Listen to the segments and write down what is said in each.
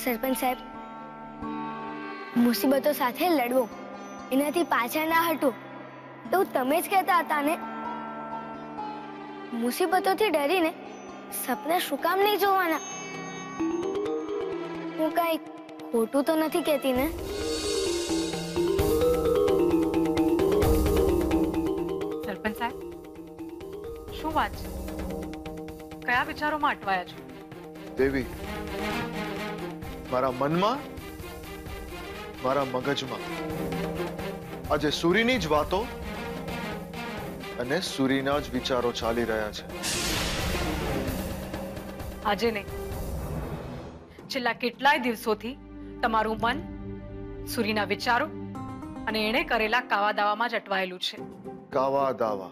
સરપંચ સાહેબ મુસીબતો સાથે લડવો એનાથી પાછળ ના હટવું એવું તમે જ કહેતા હતા ને મુસીબતોથી ડરીને સપના શું કામ નહીં જોવાના હું કઈ ખોટું તો નથી કહેતી ને સરપંચ સાહેબ શું વાત છે કયા વિચારોમાં અટવાયા છો દેવી મારા મનમાં મારા મગજમાં આજે સૂરીની જ વાતો અને સૂરીના જ વિચારો ચાલી રહ્યા છે આજે નહીં છેલ્લા કેટલાય દિવસોથી તમારું મન સુરીના વિચારો અને એણે કરેલા કાવા દાવામાં જ અટવાયેલું છે કાવા દાવા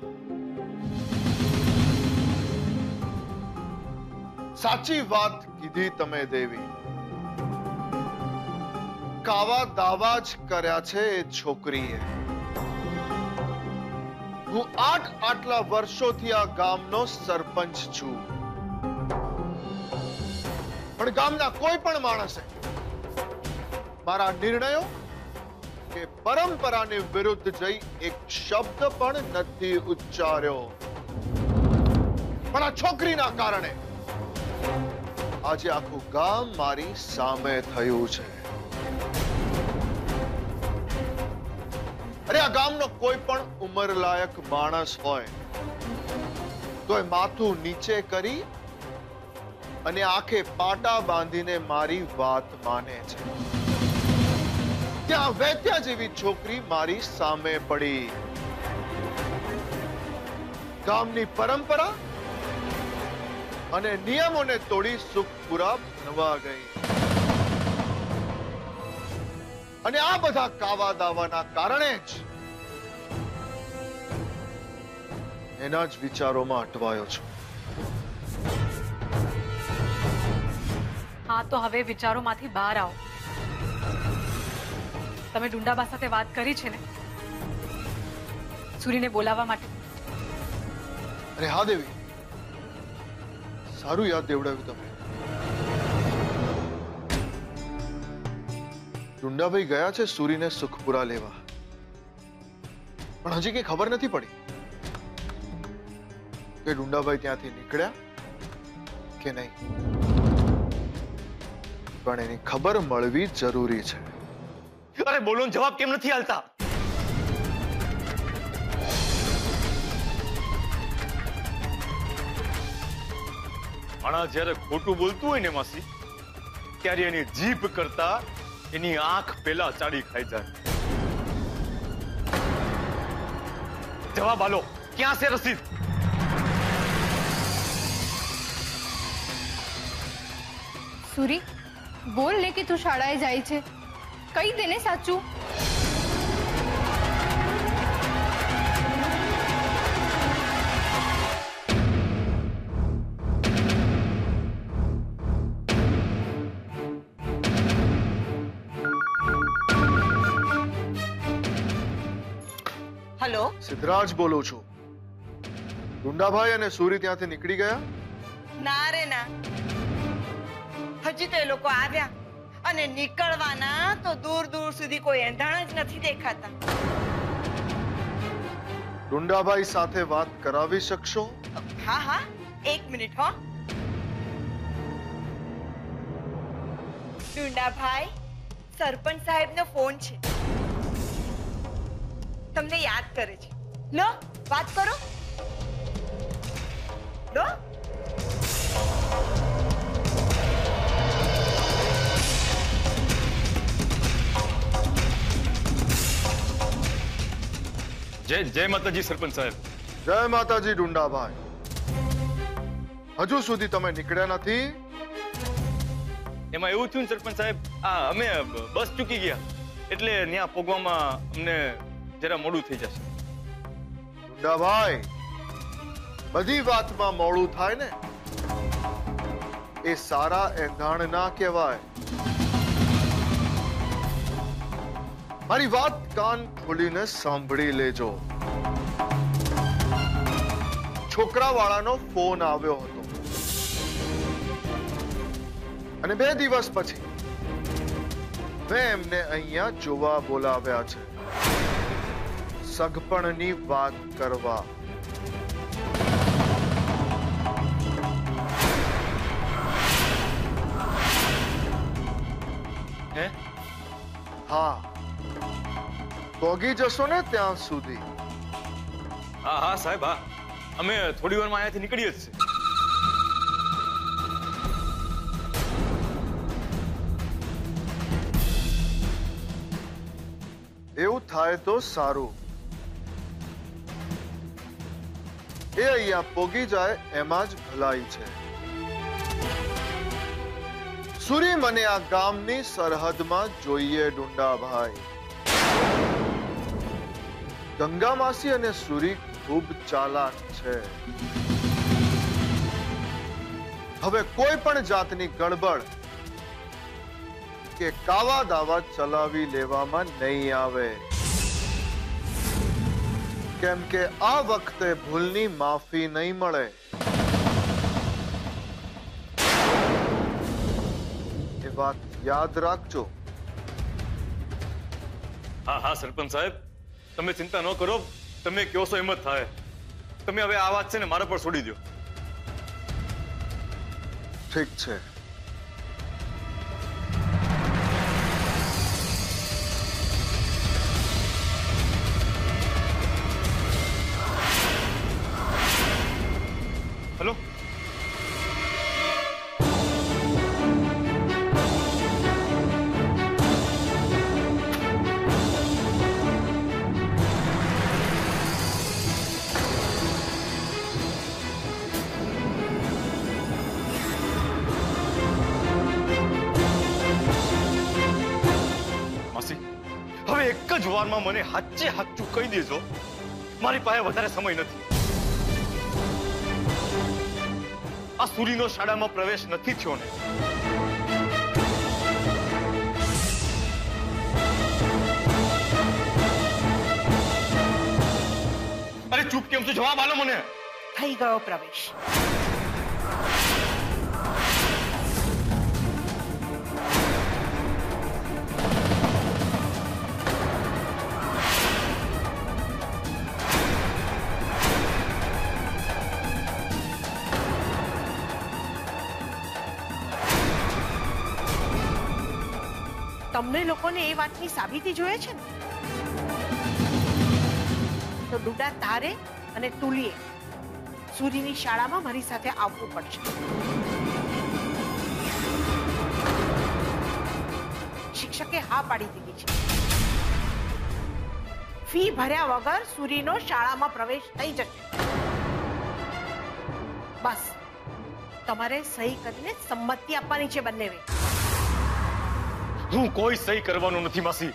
સાચી વાત કીધી તમે દેવી કાવા દાવા જ કર્યા છે એ છોકરીએ. હું આઠ આટલા વર્ષોથી આ ગામનો સરપંચ છું. પણ ગામના કોઈ પણ માણસે મારા નિર્ણયો કે પરંપરાની વિરુદ્ધ જઈ એક શબ્દ પણ નથી ઉચ્ચાર્યો. પણ આ છોકરીના કારણે આજે આખું ગામ મારી સામે થયું છે. અરે આ ગામનો કોઈ પણ ઉંમરલાયક માણસ હોય, તો એ માથું નીચે કરી અને આંખે પાટા બાંધીને મારી વાત માને છે. ત્યાં વૈદ્યા જેવી છોકરી મારી સામે પડી. ગામની પરંપરા અને નિયમોને તોડી સુખપુરા ભણવા ગઈ. અને આ બધા કાવા દાવાના કારણે જ એના જ વિચારોમાં અટવાયો છું. હા તો હવે વિચારોમાંથી બહાર આવો. તમે ડુંડાબા સાથે વાત કરી છે ને? સુરીને બોલાવવા માટે. અરે હા દેવી. સારું યાદ દેવડાવ્યું તમે. ડુંડાભાઈ ગયા છે સુરીને સુખપુરા લેવા પણ હજી કઈ ખબર નથી પડી કે ડુંડાભાઈ ત્યાંથી નીકળ્યા કે નહીં પણ એની ખબર મળવી જરૂરી છે અરે બોલો ને જવાબ કેમ નથી હાલતા આણા જ્યારે ખોટું બોલતું હોય ને માસી ત્યારે એની જીભ કરતા એની આંખ પેલા ચાડી ખાઈ જાય જવાબ આલો ક્યાં છે રસીદ સુરી બોલ ને કે તું શાળાએ જાય છે કહી દે ને સાચું હલો. સિદ્ધરાજ બોલું છું. ગુંડાભાઈ અને સુરી ત્યાંથી નીકળી ગયા? ના રે ના. હજી તો એ લોકો આવ્યા અને નીકળવાના તો દૂર દૂર સુધી કોઈ એંધાણ જ નથી દેખાતા. ગુંડાભાઈ સાથે વાત કરાવી શકશો? હા હા. એક મિનિટ હો. ગુંડાભાઈ સરપંચ સાહેબનો ફોન છે. તમને યાદ કરે છે લો વાત કરો લો જય જય માતાજી સરપંચ સાહેબ જય માતાજી ડુંડાભાઈ હજુ સુધી તમે નીકળ્યા નથી એમાં એવું થયું ને સરપંચ સાહેબ આ અમે બસ ચૂકી ગયા એટલે ત્યાં પોગવામાં અમને જરા મોડું થઈ જશે. ભાઈ બધી વાતમાં મોડું થાય ને? એ સારા એંધાણ ના કહેવાય. મારી વાત કાન ખોલીને સાંભળી લેજો. છોકરાવાળાનો ફોન આવ્યો હતો. અને બે દિવસ પછી મેં એમને અહીંયા જોવા બોલાવ્યા છે. સગપણની વાત કરવા હે હા પોગી જશો ને ત્યાં સુધી હા હા સાહેબ હા અમે થોડી વારમાં અહીંયાથી નીકળીએ જ છે એવું થાય તો સારું એ અહીંયા પોગી જાય એમાં જ ભલાઈ છે સુરી મને આ ગામની સરહદમાં જોઈએ ડુંડાભાઈ ગંગા માસી અને સુરી ખૂબ ચાલાક છે હવે કોઈ પણ જાતની ગડબડ કે કાવા દાવા ચલાવી લેવામાં નહીં આવે કેમ કે આ વખતે ભૂલની માફી નહીં મળે એ વાત યાદ રાખજો હા હા સરપંચ સાહેબ તમે ચિંતા ન કરો તમે કહો છો એમ જ થાય તમે હવે આ વાત છે ને મારા પર છોડી દો ઠીક છે એક જ વારમાં મને હાચે હાચું કહી દેજો મારી પાસે વધારે સમય નથી આ સુરીનો શાળામાં પ્રવેશ નથી થયો ને અરે ચૂપ કેમ છો જવાબ આલો મને થઈ ગયો પ્રવેશ તમને લોકોને એ વાતની સાબિતી જોઈએ છે ને તો ડુડા તારે અને તુલીએ સૂર્યની શાળામાં મારી સાથે આવવું પડશે શિક્ષકે હા પાડી દીધી છે ફી ભર્યા વગર સૂર્યનો શાળામાં પ્રવેશ થઈ જશે બસ તમારે સહી કરીને સંમતિ આપવાની છે બંને હું કોઈ સહી કરવાનું નથી માસી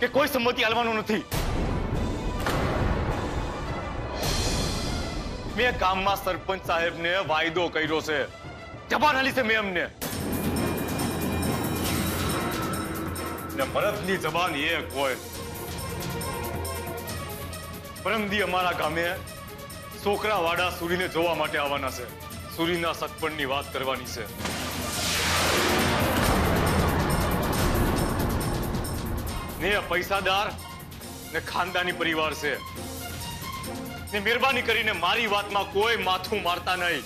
કે કોઈ સંમતિ આલવાનું નથી મેં ગામમાં સરપંચ સાહેબને વાયદો કર્યો છે જબાન આલી છે મેં એમને ને મરદની જબાન એક હોય પરમદી અમારા ગામે છોકરા વાડા સુરીને જોવા માટે આવવાના છે સુરીના સગપણની વાત કરવાની છે ને આ પૈસાદાર ને ખાનદાની પરિવાર છે ને મહેરબાની કરીને મારી વાતમાં કોઈ માથું મારતા નહીં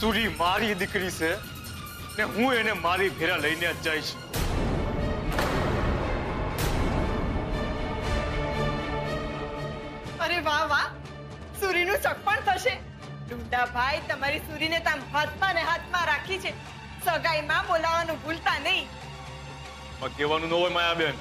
સુરી મારી દીકરી છે ને હું એને મારી ભેરા લઈને જ જઈશ સૂરીનું ચકપણ થશે. ડુંડાભાઈ તમારી સુરીને તામ હાથમાં ને હાથમાં રાખી છે. સગાઈમાં બોલાવવાનું ભૂલતા નહીં. કહેવાનું ન હોય માયાબેન.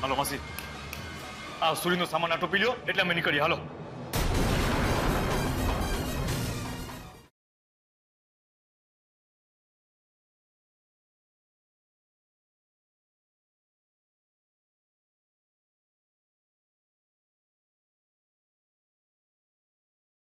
હાલો માસી. આ સુરીનો સામાન આટો પી લ્યો એટલે અમે નીકળીએ. હાલો.